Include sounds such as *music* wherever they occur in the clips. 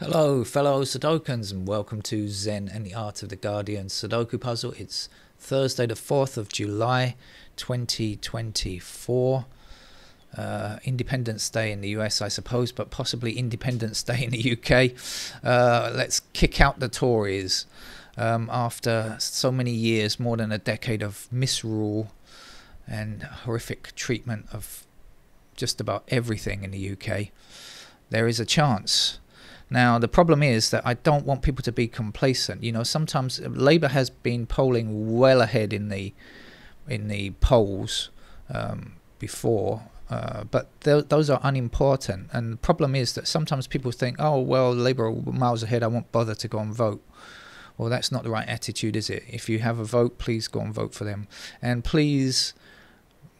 Hello, fellow Sudokans, and welcome to Zen and the Art of the Guardian Sudoku Puzzle. It's Thursday, the 4th of July, 2024. Uh, Independence Day in the US, I suppose, but possibly Independence Day in the UK. Uh, let's kick out the Tories. Um, after so many years, more than a decade of misrule and horrific treatment of just about everything in the UK, there is a chance now, the problem is that I don't want people to be complacent. You know, sometimes Labour has been polling well ahead in the in the polls um, before, uh, but th- those are unimportant. And the problem is that sometimes people think, oh, well, Labour are miles ahead, I won't bother to go and vote. Well, that's not the right attitude, is it? If you have a vote, please go and vote for them. And please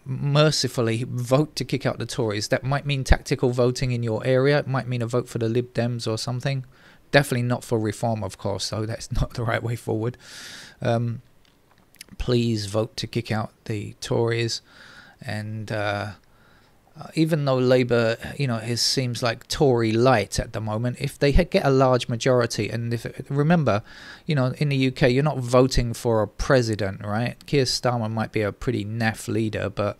mercifully vote to kick out the Tories. That might mean tactical voting in your area. It might mean a vote for the Lib Dems or something. Definitely not for reform, of course. So *laughs* that's not the right way forward. Um, please vote to kick out the Tories, and uh, uh, even though Labour, you know, it seems like Tory light at the moment, if they get a large majority, and if remember, you know, in the UK, you're not voting for a president, right? Keir Starmer might be a pretty naff leader, but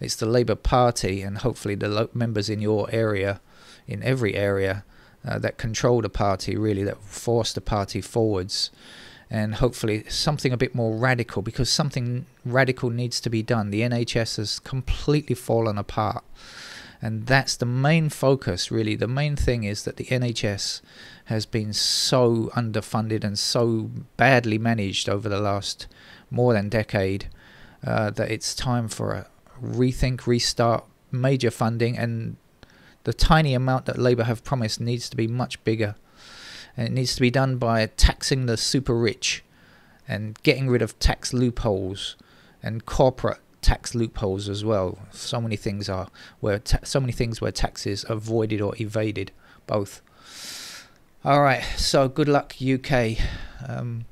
it's the Labour Party, and hopefully the members in your area, in every area, uh, that control the party, really, that force the party forwards and hopefully something a bit more radical because something radical needs to be done. The NHS has completely fallen apart. And that's the main focus, really. The main thing is that the NHS has been so underfunded and so badly managed over the last more than decade uh, that it's time for a rethink, restart, major funding, and the tiny amount that Labour have promised needs to be much bigger. And it needs to be done by taxing the super rich and getting rid of tax loopholes and corporate tax loopholes as well. So many things are where so many things where taxes avoided or evaded, both. All right, so good luck, UK. Um,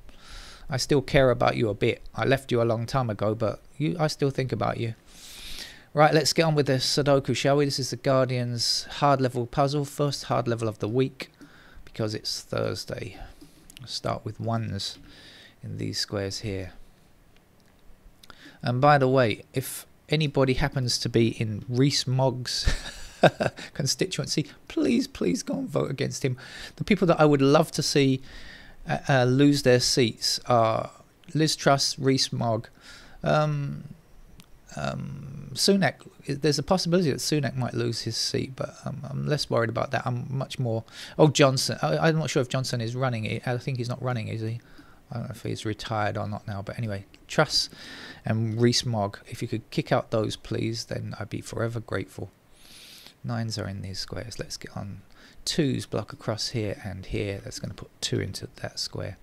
I still care about you a bit. I left you a long time ago, but you, I still think about you. Right, let's get on with the Sudoku, shall we? This is the Guardian's hard level puzzle, first hard level of the week because it's Thursday. Start with ones in these squares here. And by the way, if anybody happens to be in Rees-Mogg's *laughs* constituency, please, please go and vote against him. The people that I would love to see uh, uh, lose their seats are Liz Truss, Rees-Mogg, um, um, Sunak, there's a possibility that Sunak might lose his seat, but um, I'm less worried about that. I'm much more. Oh, Johnson. I, am not sure if Johnson is running. I think he's not running, is he? I don't know if he's retired or not now. But anyway, Truss and Rees-Mogg. If you could kick out those, please, then I'd be forever grateful. Nines are in these squares. Let's get on. Twos block across here and here. That's going to put two into that square.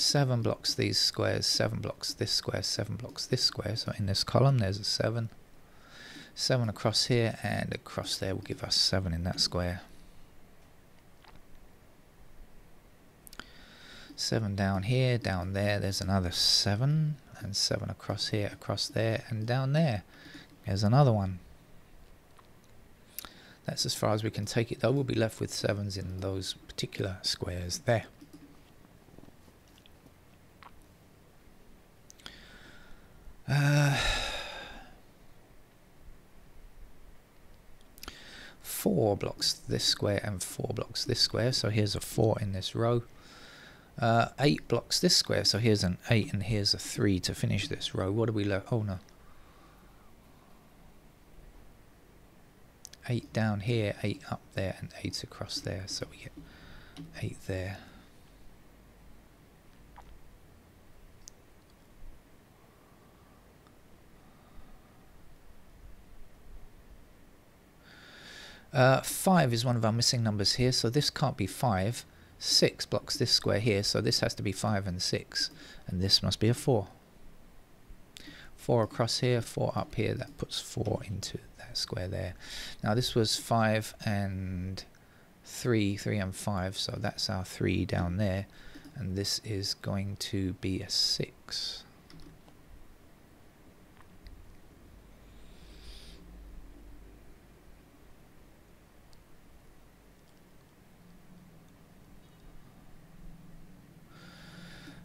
Seven blocks these squares, seven blocks this square, seven blocks this square. So in this column, there's a seven. Seven across here and across there will give us seven in that square. Seven down here, down there, there's another seven, and seven across here, across there, and down there. There's another one. That's as far as we can take it, though. We'll be left with sevens in those particular squares there. Uh, four blocks this square and four blocks this square. So here's a four in this row. Uh, eight blocks this square. So here's an eight and here's a three to finish this row. What do we left? Oh no. Eight down here, eight up there, and eight across there. So we get eight there. Uh, 5 is one of our missing numbers here, so this can't be 5. 6 blocks this square here, so this has to be 5 and 6. And this must be a 4. 4 across here, 4 up here, that puts 4 into that square there. Now this was 5 and three, three and five, so that's our three down there, and this is going to be a six.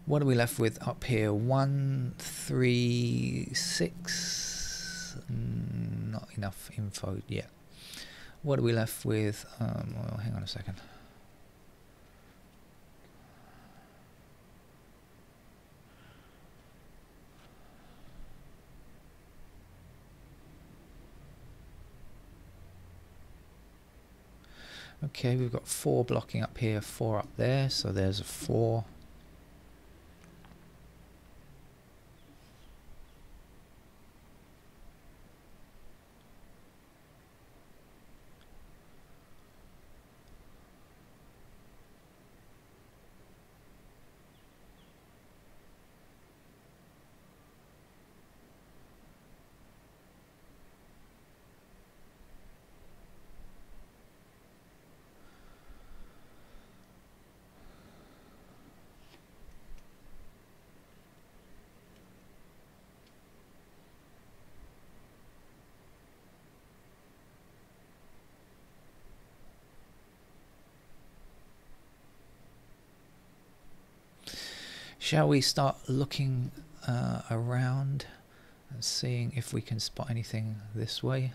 What are we left with up here? One, three, six. Mm, not enough info yet. What are we left with? Um, well, hang on a second. Okay, we've got four blocking up here, four up there, so there's a four. Shall we start looking uh, around and seeing if we can spot anything this way?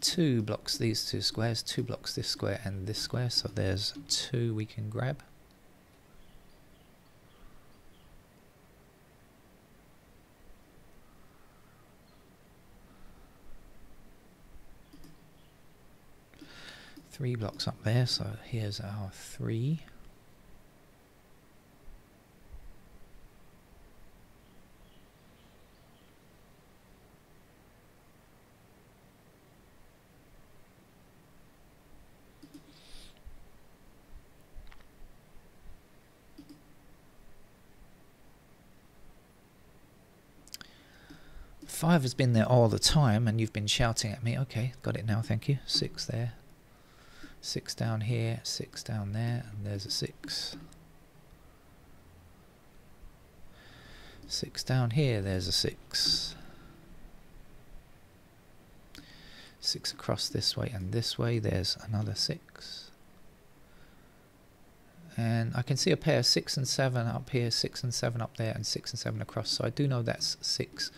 Two blocks these two squares, two blocks this square and this square, so there's two we can grab. Three blocks up there so here's our three Five has been there all the time and you've been shouting at me. Okay, got it now, thank you. Six there six down here, six down there, and there's a six. Six down here, there's a six. Six across this way and this way, there's another six. And I can see a pair six and seven up here, six and seven up there, and six and seven across. So I do know that's six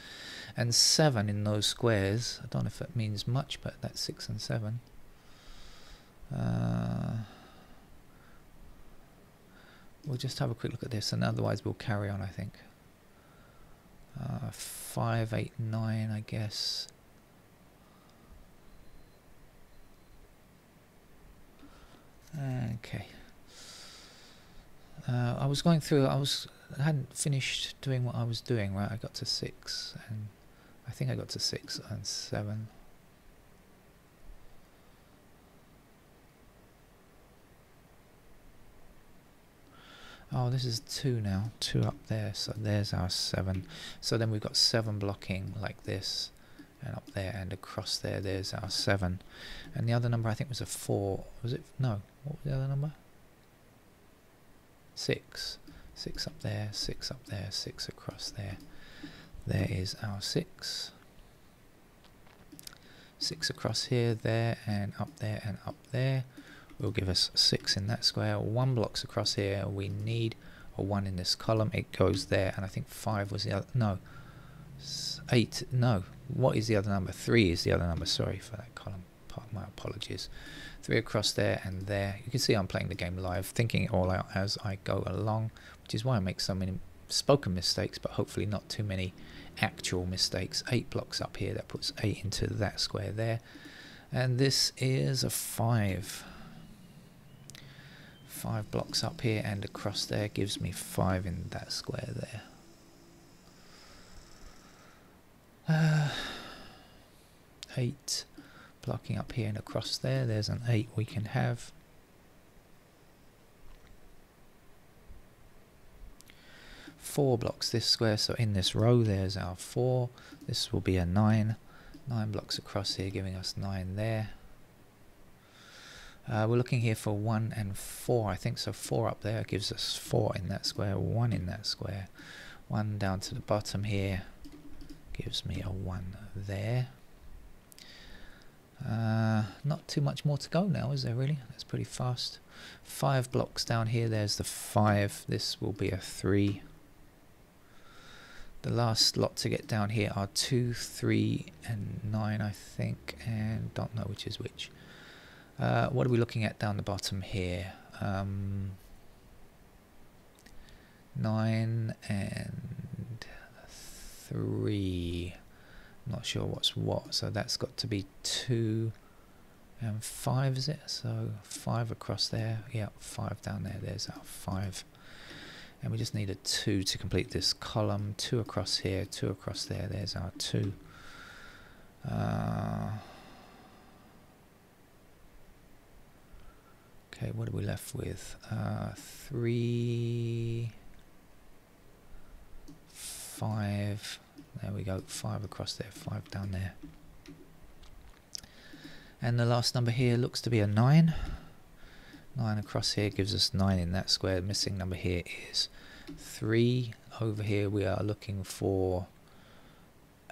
and seven in those squares. I don't know if it means much, but that's six and seven. We'll just have a quick look at this and otherwise we'll carry on I think. Uh, 589 I guess. Okay. Uh, I was going through, I was I hadn't finished doing what I was doing, right? I got to 6 and I think I got to 6 and 7. Oh, this is two now. Two up there. So there's our seven. So then we've got seven blocking like this. And up there and across there, there's our seven. And the other number I think was a four. Was it? No. What was the other number? Six. Six up there, six up there, six across there. There is our six. Six across here, there, and up there, and up there will give us 6 in that square. 1 blocks across here, we need a 1 in this column. It goes there, and I think 5 was the other. No. 8. No. What is the other number? 3 is the other number. Sorry for that column. My apologies. 3 across there and there. You can see I'm playing the game live, thinking it all out as I go along, which is why I make so many spoken mistakes, but hopefully not too many actual mistakes. 8 blocks up here, that puts 8 into that square there. And this is a 5 five blocks up here and across there gives me five in that square there. Uh, eight blocking up here and across there. There's an eight we can have. four blocks this square so in this row there's our four this will be a nine nine blocks across here giving us nine there uh, we're looking here for one and four I think so four up there gives us four in that square one in that square one down to the bottom here gives me a one there uh, not too much more to go now, is there really? That's pretty fast. Five blocks down here, there's the five. This will be a three. The last lot to get down here are two, three, and nine, I think, and don't know which is which. Uh, what are we looking at down the bottom here? Um, nine and three. Not sure what's what so that's got to be two and five is it? So five across there. Yeah five down there. There's our five. And we just need a two to complete this column. Two across here two across there. There's our two. Uh, okay what are we left with uh, three five there we go, five across there, five down there. And the last number here looks to be a nine. Nine across here gives us nine in that square. Missing number here is three. Over here we are looking for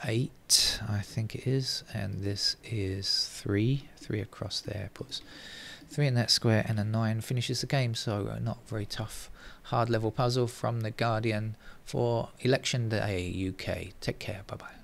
eight, I think it is, and this is three. Three across there puts three in that square, and a nine finishes the game. So uh, not very tough hard level puzzle from The Guardian for Election Day UK. Take care. Bye bye.